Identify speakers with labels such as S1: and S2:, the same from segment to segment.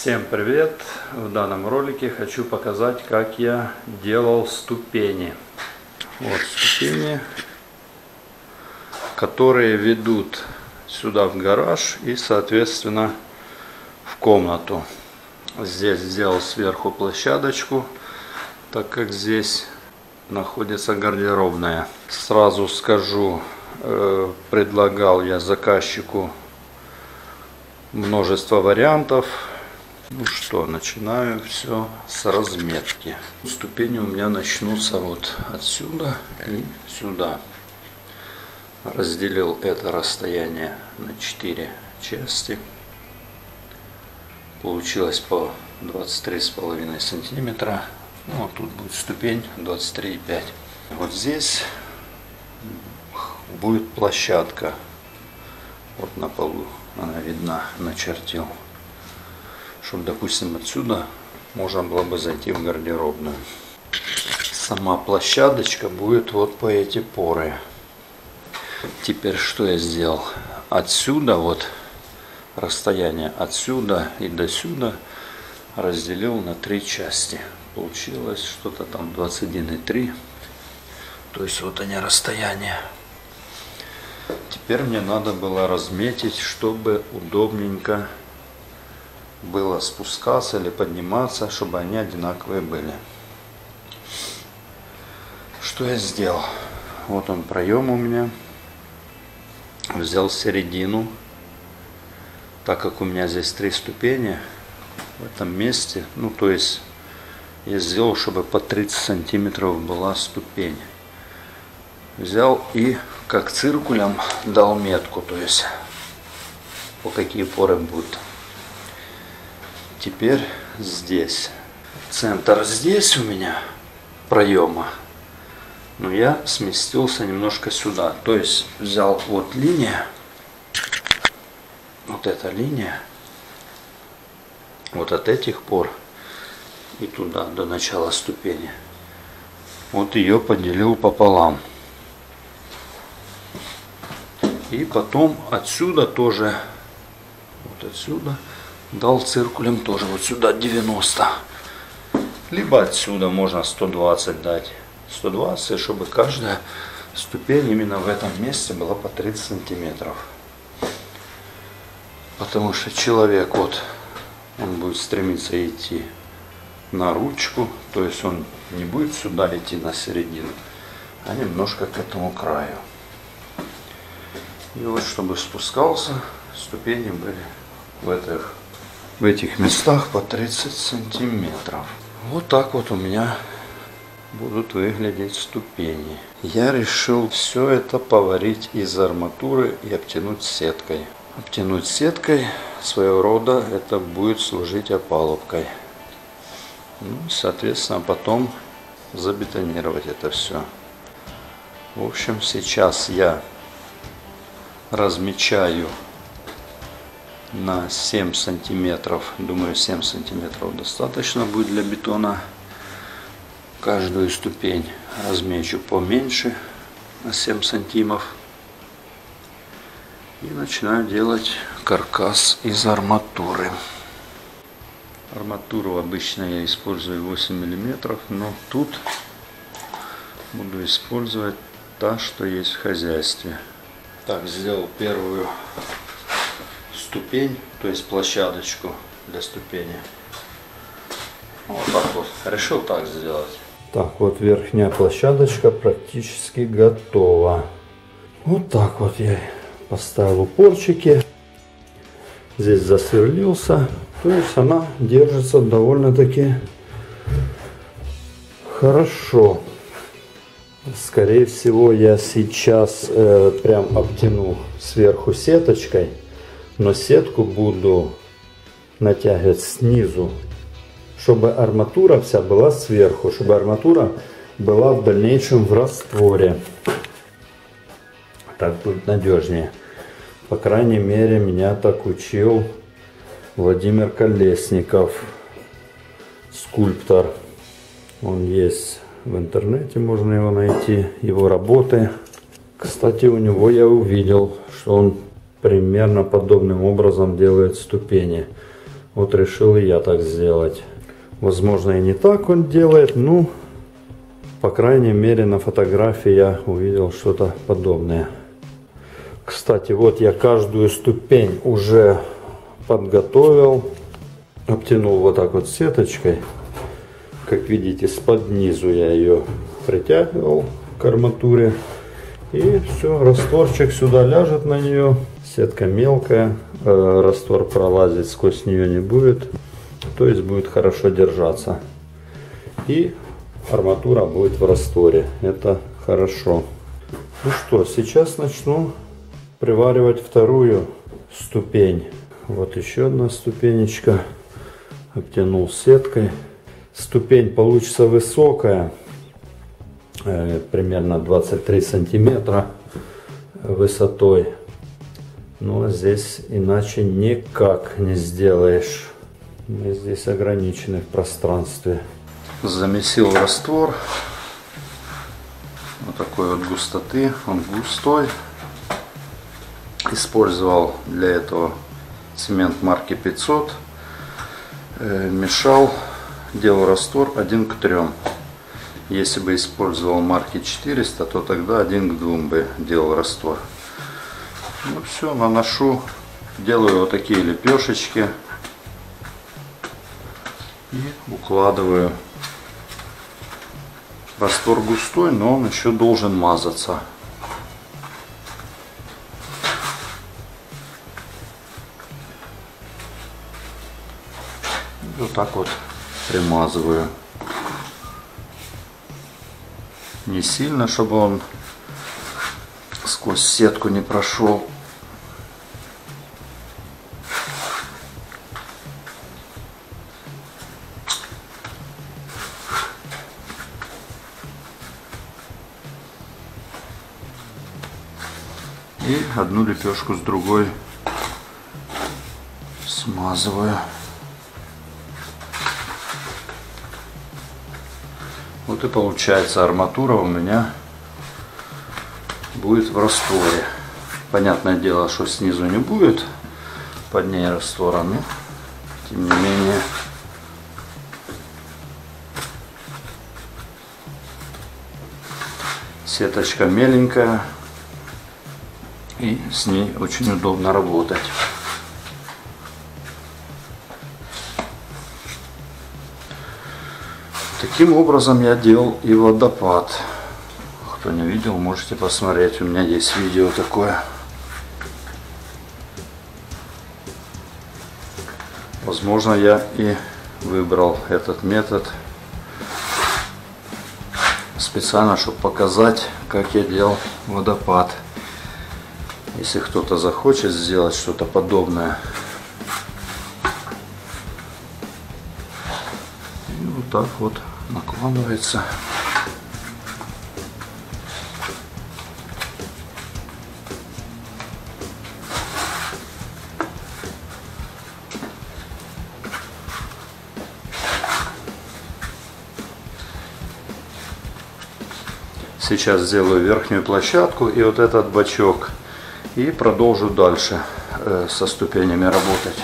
S1: Всем привет! В данном ролике хочу показать, как я делал ступени. Вот ступени, которые ведут сюда в гараж и, соответственно, в комнату. Здесь сделал сверху площадочку, так как здесь находится гардеробная. Сразу скажу, э, предлагал я заказчику множество вариантов. Ну что, начинаю все с разметки. Ступени у меня начнутся вот отсюда и сюда. Разделил это расстояние на 4 части. Получилось по 23,5 сантиметра. Ну, а тут будет ступень 23,5. Вот здесь будет площадка. Вот на полу она видна, начертил. Чтобы, допустим, отсюда можно было бы зайти в гардеробную. Сама площадочка будет вот по эти поры. Теперь что я сделал? Отсюда вот расстояние отсюда и до сюда разделил на три части. Получилось что-то там 21,3. То есть вот они расстояния. Теперь мне надо было разметить, чтобы удобненько было спускаться или подниматься, чтобы они одинаковые были. Что я сделал? Вот он проем у меня. Взял середину. Так как у меня здесь три ступени, в этом месте, ну то есть я сделал, чтобы по 30 сантиметров была ступень. Взял и как циркулем дал метку, то есть по какие поры будут. Теперь здесь. Центр здесь у меня проема. Но я сместился немножко сюда. То есть взял вот линия. Вот эта линия. Вот от этих пор и туда, до начала ступени. Вот ее поделил пополам. И потом отсюда тоже, вот отсюда, дал циркулем тоже вот сюда 90. Либо отсюда можно 120 дать. 120, чтобы каждая ступень именно в этом месте была по 30 сантиметров. Потому что человек вот, он будет стремиться идти на ручку, то есть он не будет сюда идти на середину, а немножко к этому краю. И вот чтобы спускался, ступени были в этих, в этих местах по 30 сантиметров. Вот так вот у меня будут выглядеть ступени. Я решил все это поварить из арматуры и обтянуть сеткой. Обтянуть сеткой своего рода это будет служить опалубкой. Ну, соответственно, потом забетонировать это все. В общем, сейчас я размечаю на 7 сантиметров. Думаю, 7 сантиметров достаточно будет для бетона. Каждую ступень размечу поменьше на 7 сантимов. И начинаю делать каркас из арматуры. Арматуру обычно я использую 8 миллиметров, но тут буду использовать та, что есть в хозяйстве. Так, сделал первую ступень, то есть площадочку для ступени. Вот так вот. Решил так сделать. Так, вот верхняя площадочка практически готова. Вот так вот я поставил упорчики. Здесь засверлился. То есть она держится довольно-таки хорошо. Скорее всего, я сейчас э, прям обтяну сверху сеточкой, но сетку буду натягивать снизу, чтобы арматура вся была сверху, чтобы арматура была в дальнейшем в растворе. Так будет надежнее. По крайней мере, меня так учил Владимир Колесников, скульптор. Он есть в интернете можно его найти, его работы. Кстати, у него я увидел, что он примерно подобным образом делает ступени. Вот решил и я так сделать. Возможно и не так он делает, ну, по крайней мере на фотографии я увидел что-то подобное. Кстати, вот я каждую ступень уже подготовил. Обтянул вот так вот сеточкой. Как видите, с под низу я ее притягивал к арматуре. И все, растворчик сюда ляжет на нее. Сетка мелкая, э, раствор пролазить сквозь нее не будет. То есть будет хорошо держаться. И арматура будет в растворе. Это хорошо. Ну что, сейчас начну приваривать вторую ступень. Вот еще одна ступенечка. Обтянул сеткой. Ступень получится высокая. Примерно 23 сантиметра высотой. Но здесь иначе никак не сделаешь. Мы здесь ограничены в пространстве. Замесил раствор. Вот такой вот густоты. Он густой. Использовал для этого цемент марки 500. Э, мешал, делал раствор 1 к 3. Если бы использовал марки 400, то тогда 1 к 2 бы делал раствор. Ну все, наношу, делаю вот такие лепешечки и укладываю. Раствор густой, но он еще должен мазаться. Вот так вот примазываю. Не сильно, чтобы он сквозь сетку не прошел. И одну лепешку с другой смазываю. Вот и получается арматура у меня будет в растворе. Понятное дело, что снизу не будет под ней раствора, но тем не менее сеточка меленькая и с ней очень удобно работать. Таким образом я делал и водопад. Кто не видел, можете посмотреть. У меня есть видео такое. Возможно, я и выбрал этот метод специально, чтобы показать, как я делал водопад. Если кто-то захочет сделать что-то подобное, и вот так вот накладывается. Сейчас сделаю верхнюю площадку и вот этот бачок. И продолжу дальше э, со ступенями работать.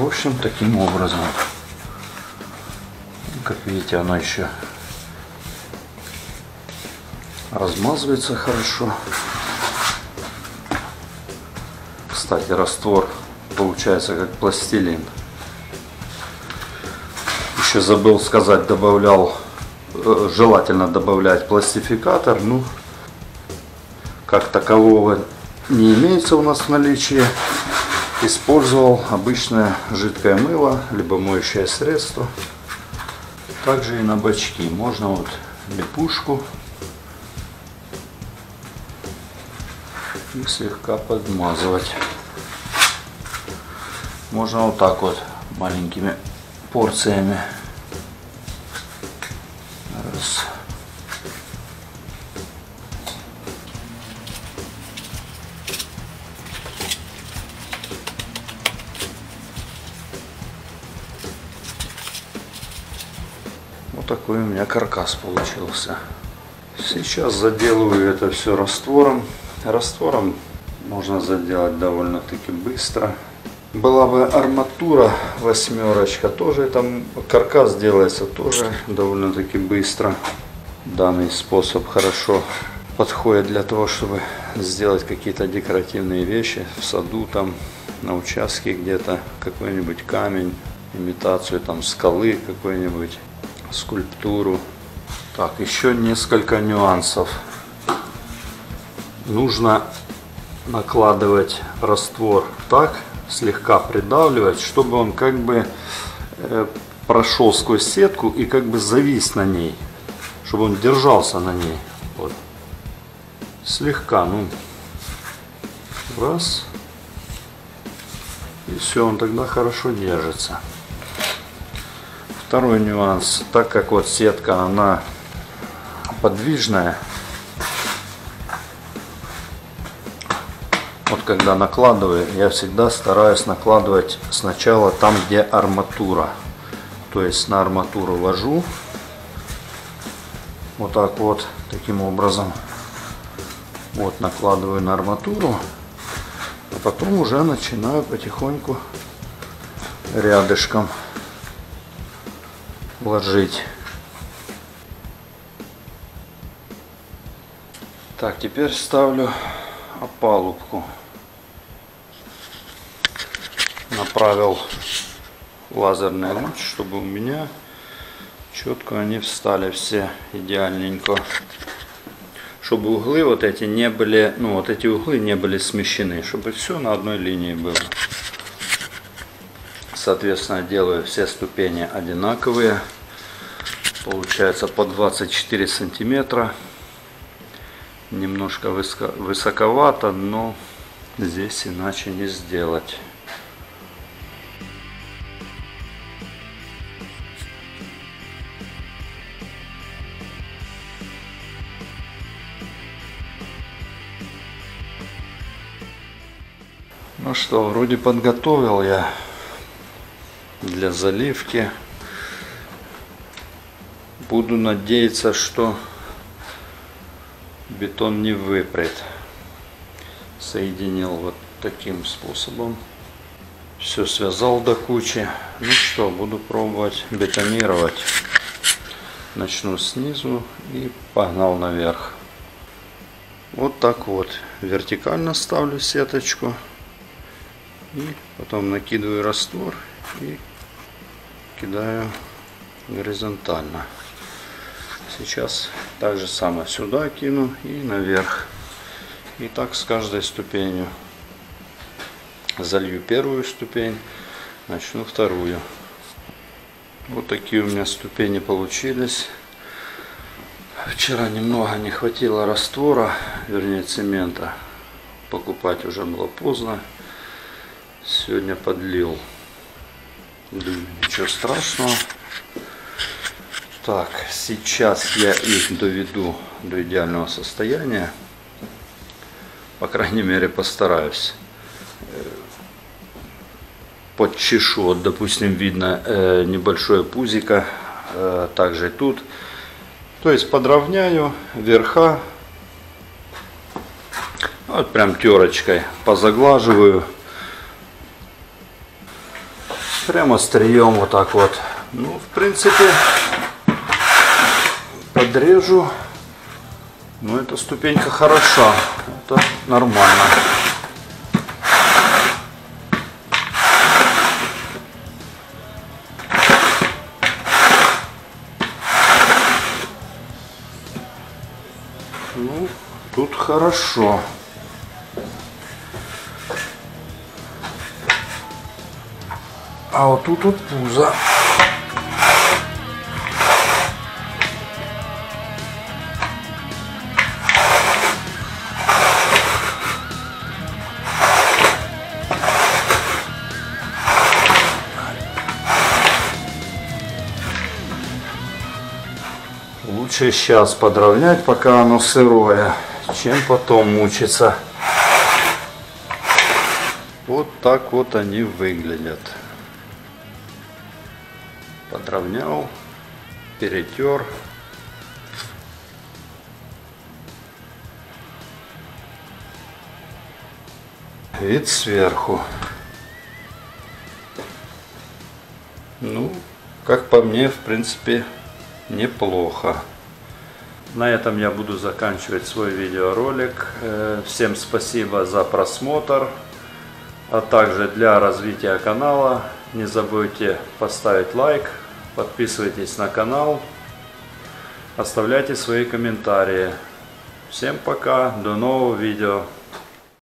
S1: В общем, таким образом. Как видите, оно еще размазывается хорошо. Кстати, раствор получается как пластилин. Еще забыл сказать, добавлял, э, желательно добавлять пластификатор. Ну, как такового не имеется у нас в наличии. Использовал обычное жидкое мыло, либо моющее средство. Также и на бачки. Можно вот липушку и слегка подмазывать. Можно вот так вот маленькими порциями. Раз. Такой у меня каркас получился. Сейчас заделываю это все раствором. Раствором можно заделать довольно-таки быстро. Была бы арматура восьмерочка, тоже там каркас делается тоже довольно-таки быстро. Данный способ хорошо подходит для того, чтобы сделать какие-то декоративные вещи в саду, там на участке где-то какой-нибудь камень, имитацию там скалы какой-нибудь, скульптуру. Так, еще несколько нюансов. Нужно накладывать раствор так, слегка придавливать, чтобы он как бы э, прошел сквозь сетку и как бы завис на ней, чтобы он держался на ней. Вот. Слегка, ну, раз, и все, он тогда хорошо держится. Второй нюанс, так как вот сетка, она подвижная, вот когда накладываю, я всегда стараюсь накладывать сначала там, где арматура. То есть на арматуру вожу, вот так вот, таким образом. Вот накладываю на арматуру, а потом уже начинаю потихоньку рядышком ложить. Так, теперь ставлю опалубку. Направил лазерный луч, чтобы у меня четко они встали все идеальненько. Чтобы углы вот эти не были, ну вот эти углы не были смещены, чтобы все на одной линии было. Соответственно, делаю все ступени одинаковые. Получается по 24 сантиметра. Немножко высоковато, но здесь иначе не сделать. Ну что, вроде подготовил я для заливки. Буду надеяться, что бетон не выпрет. Соединил вот таким способом. Все связал до кучи. Ну что, буду пробовать бетонировать. Начну снизу и погнал наверх. Вот так вот. Вертикально ставлю сеточку. И потом накидываю раствор и кидаю горизонтально. Сейчас так же самое сюда кину и наверх. И так с каждой ступенью. Залью первую ступень, начну вторую. Вот такие у меня ступени получились. Вчера немного не хватило раствора, вернее цемента. Покупать уже было поздно. Сегодня подлил. Ничего страшного. Так, сейчас я их доведу до идеального состояния. По крайней мере постараюсь. Подчешу, вот допустим видно э, небольшое пузико, э, также и тут. То есть подровняю верха, вот прям терочкой позаглаживаю прямо острием вот так вот. Ну, в принципе, подрежу. Ну, эта ступенька хороша. Это нормально. Ну, тут хорошо. А вот тут вот пузо. Лучше сейчас подровнять, пока оно сырое, чем потом мучиться. Вот так вот они выглядят подровнял. перетер. Вид сверху. Ну, как по мне, в принципе, неплохо. На этом я буду заканчивать свой видеоролик. Э, Всем спасибо за просмотр. А также для развития канала не забудьте поставить лайк, подписывайтесь на канал, оставляйте свои комментарии. Всем пока, до нового видео.